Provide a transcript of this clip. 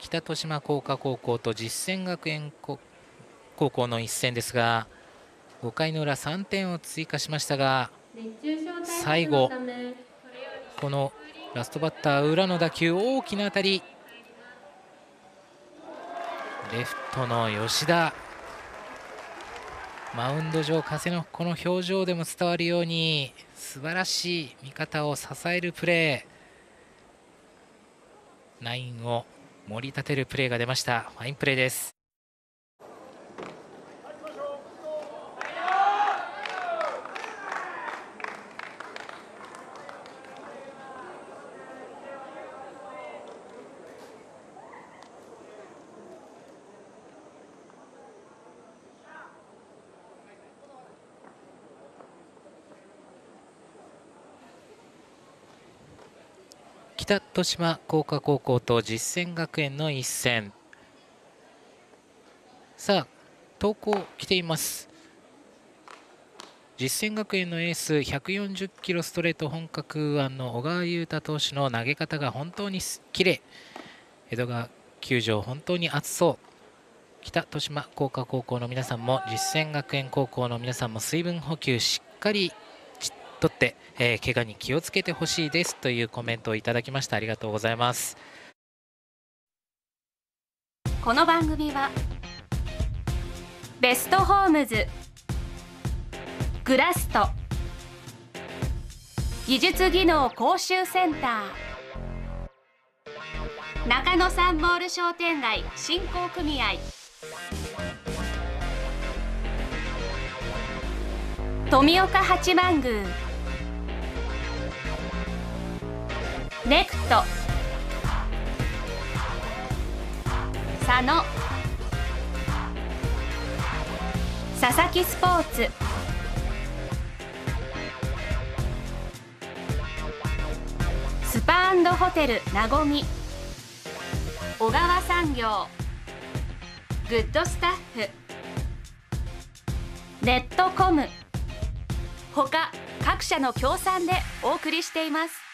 北豊島工科高校と実践学園高校の一戦ですが5回の裏3点を追加しましたが最後このラストバッター裏の打球大きな当たり。レフトの吉田。マウンド上風のこの表情でも伝わるように素晴らしい味方を支えるプレー。ナインを盛り立てるプレーが出ました。ファインプレーです。北豊島工科高校と実践学園の一戦。さあ投稿来ています。実践学園のエース140キロストレート本格案の小川優太投手の投げ方が本当にきれい江戸川球場本当に暑そう。北豊島工科高校の皆さんも実践学園高校の皆さんも水分補給しっかりとって、えー、怪我に気をつけてほしいですというコメントをいただきました。ありがとうございます。この番組はベストホームズグラスト技術技能講習センター中野サンモール商店街振興組合富岡八幡宮。ネクト佐野。佐々木スポーツ。スパーホテルなごみ。小川産業。グッドスタッフ。ネットコム。他各社の協賛でお送りしています。